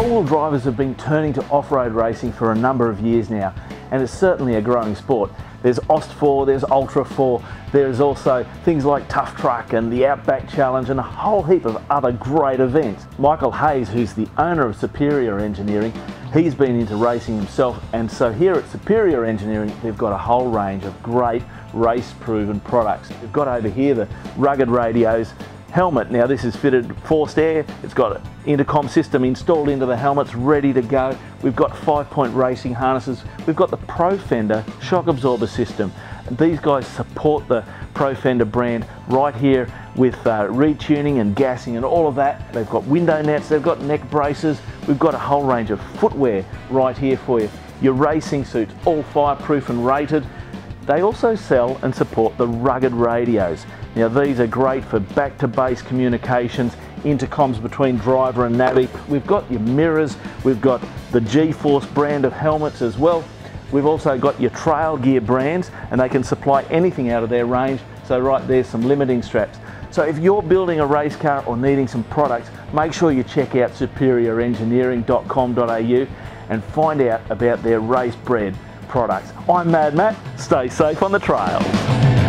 Four-wheel drivers have been turning to off-road racing for a number of years now and it's certainly a growing sport. There's Aust 4, there's Ultra 4, there's also things like Tough Truck and the Outback Challenge and a whole heap of other great events. Michael Hayes, who's the owner of Superior Engineering, he's been into racing himself and so here at Superior Engineering they've got a whole range of great race proven products. We've got over here the rugged radios, helmet. Now this is fitted forced air, it's got an intercom system installed into the helmets ready to go. We've got five point racing harnesses. We've got the Profender shock absorber system. These guys support the Profender brand right here with uh, retuning and gassing and all of that. They've got window nets, they've got neck braces. We've got a whole range of footwear right here for you. Your racing suits, all fireproof and rated. They also sell and support the rugged radios. Now these are great for back to base communications, intercoms between driver and navvy. We've got your mirrors, we've got the G-Force brand of helmets as well. We've also got your trail gear brands and they can supply anything out of their range. So right there's some limiting straps. So if you're building a race car or needing some products, make sure you check out superiorengineering.com.au and find out about their race bred products. I'm Mad Matt, stay safe on the trail.